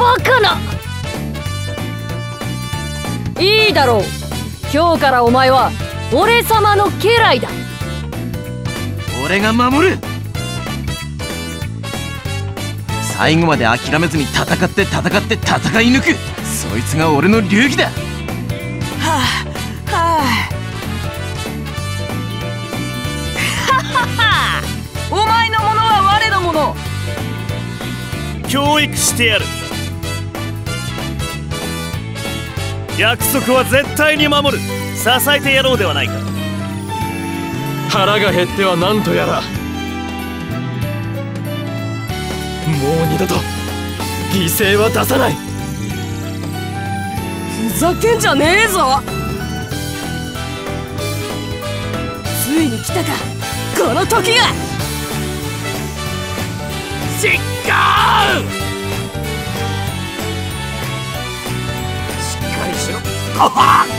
バカな。いいだろう。今日からお前は俺様の家来だ。俺が守る。最後まで諦めずに戦って戦って戦い抜く。そいつが俺の流儀だ。はあはあ。お前のものは我のもの。教育してやる。約束は絶対に守る。支えてやろうではないか。腹が減っては何とやら。もう二度と犠牲は出さない。ふざけんじゃねえぞ。ついに来たかこの時が。実行しっかりしろコ